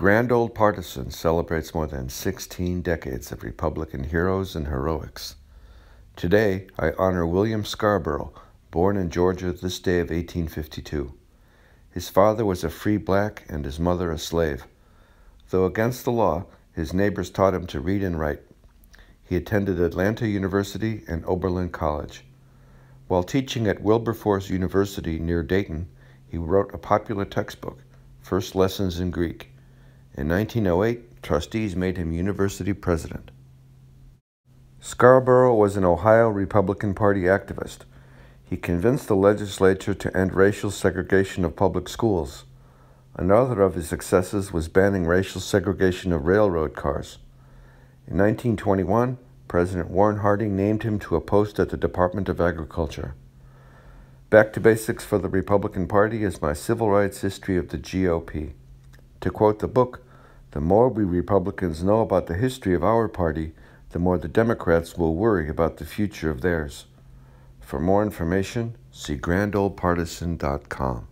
Grand Old Partisan celebrates more than 16 decades of Republican heroes and heroics. Today, I honor William Scarborough, born in Georgia this day of 1852. His father was a free black and his mother a slave. Though against the law, his neighbors taught him to read and write. He attended Atlanta University and Oberlin College. While teaching at Wilberforce University near Dayton, he wrote a popular textbook, First Lessons in Greek. In 1908, trustees made him university president. Scarborough was an Ohio Republican Party activist. He convinced the legislature to end racial segregation of public schools. Another of his successes was banning racial segregation of railroad cars. In 1921, President Warren Harding named him to a post at the Department of Agriculture. Back to basics for the Republican Party is my civil rights history of the GOP. To quote the book, the more we Republicans know about the history of our party, the more the Democrats will worry about the future of theirs. For more information, see grandoldpartisan.com.